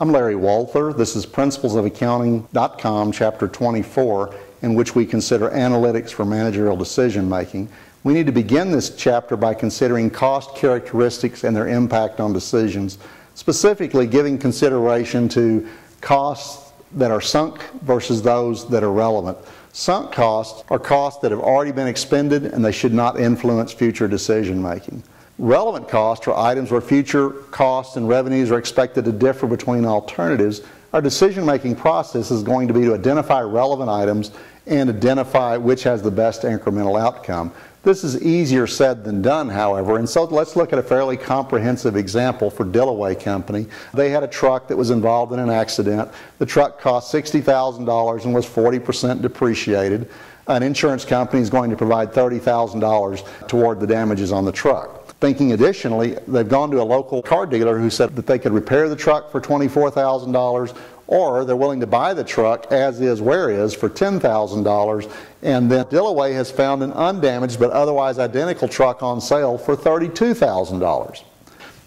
I'm Larry Walther. This is principlesofaccounting.com, chapter 24, in which we consider analytics for managerial decision making. We need to begin this chapter by considering cost characteristics and their impact on decisions, specifically giving consideration to costs that are sunk versus those that are relevant. Sunk costs are costs that have already been expended and they should not influence future decision making. Relevant costs are items where future costs and revenues are expected to differ between alternatives. Our decision making process is going to be to identify relevant items and identify which has the best incremental outcome. This is easier said than done, however, and so let's look at a fairly comprehensive example for Dillaway Company. They had a truck that was involved in an accident. The truck cost $60,000 and was 40% depreciated. An insurance company is going to provide $30,000 toward the damages on the truck. Thinking additionally, they've gone to a local car dealer who said that they could repair the truck for $24,000 or they're willing to buy the truck as is where is for $10,000 and then Dillaway has found an undamaged but otherwise identical truck on sale for $32,000.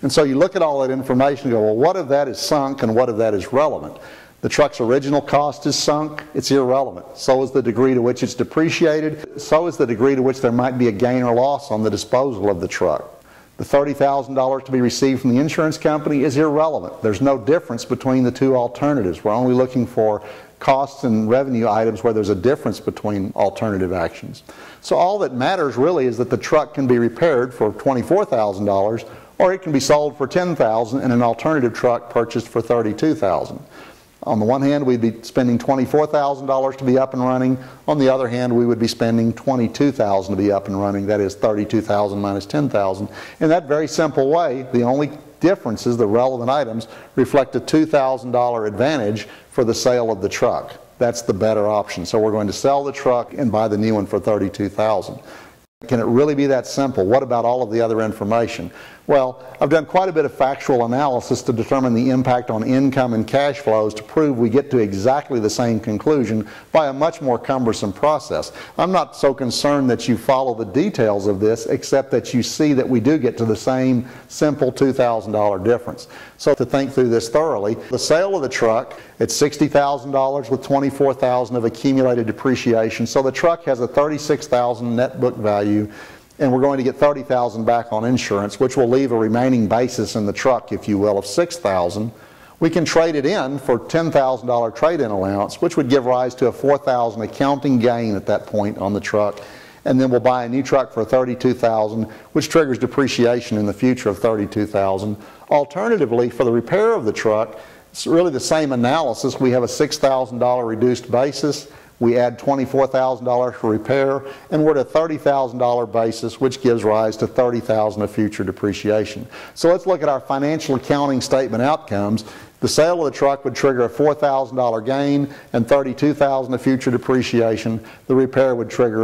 And so you look at all that information and go, well, what of that is sunk and what of that is relevant? The truck's original cost is sunk, it's irrelevant. So is the degree to which it's depreciated, so is the degree to which there might be a gain or loss on the disposal of the truck. The $30,000 to be received from the insurance company is irrelevant. There's no difference between the two alternatives. We're only looking for costs and revenue items where there's a difference between alternative actions. So all that matters really is that the truck can be repaired for $24,000 or it can be sold for 10,000 and an alternative truck purchased for $32,000. On the one hand, we'd be spending $24,000 to be up and running. On the other hand, we would be spending $22,000 to be up and running. That is $32,000 minus $10,000. In that very simple way, the only difference is the relevant items reflect a $2,000 advantage for the sale of the truck. That's the better option. So we're going to sell the truck and buy the new one for $32,000. Can it really be that simple? What about all of the other information? Well, I've done quite a bit of factual analysis to determine the impact on income and cash flows to prove we get to exactly the same conclusion by a much more cumbersome process. I'm not so concerned that you follow the details of this, except that you see that we do get to the same simple $2,000 difference. So to think through this thoroughly, the sale of the truck at $60,000 with 24,000 of accumulated depreciation. So the truck has a 36,000 net book value and we're going to get 30,000 back on insurance, which will leave a remaining basis in the truck, if you will, of 6,000. We can trade it in for $10,000 trade-in allowance, which would give rise to a 4,000 accounting gain at that point on the truck. And then we'll buy a new truck for 32,000, which triggers depreciation in the future of 32,000. Alternatively, for the repair of the truck, it's really the same analysis. We have a $6,000 reduced basis we add $24,000 for repair, and we're at a $30,000 basis, which gives rise to $30,000 of future depreciation. So let's look at our financial accounting statement outcomes. The sale of the truck would trigger a $4,000 gain and $32,000 of future depreciation. The repair would trigger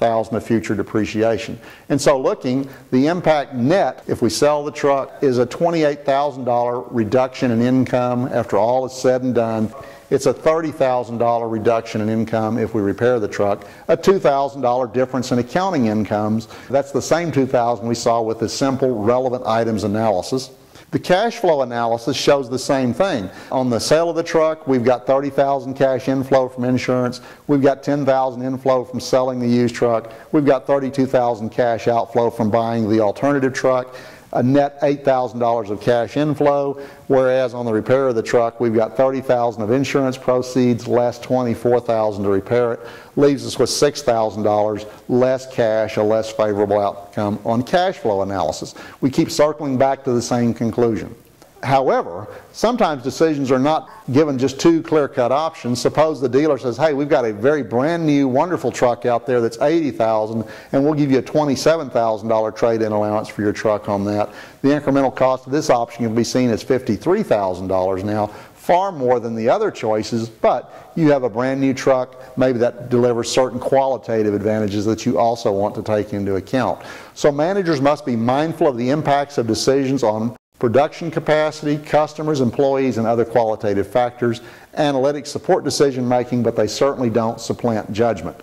30,000 of future depreciation. And so looking, the impact net, if we sell the truck, is a $28,000 reduction in income after all is said and done. It's a $30,000 reduction in income if we repair the truck, a $2,000 difference in accounting incomes. That's the same 2000 we saw with the simple relevant items analysis. The cash flow analysis shows the same thing. On the sale of the truck, we've got 30,000 cash inflow from insurance. We've got 10,000 inflow from selling the used truck. We've got 32,000 cash outflow from buying the alternative truck a net $8,000 of cash inflow, whereas on the repair of the truck, we've got 30,000 of insurance proceeds less 24,000 to repair it, leaves us with $6,000 less cash, a less favorable outcome on cash flow analysis. We keep circling back to the same conclusion. However, sometimes decisions are not given just two clear-cut options. Suppose the dealer says, hey, we've got a very brand new, wonderful truck out there that's 80,000, and we'll give you a $27,000 trade-in allowance for your truck on that. The incremental cost of this option can be seen as $53,000 now, far more than the other choices, but you have a brand new truck, maybe that delivers certain qualitative advantages that you also want to take into account. So managers must be mindful of the impacts of decisions on production capacity, customers, employees, and other qualitative factors. Analytics support decision making, but they certainly don't supplant judgment.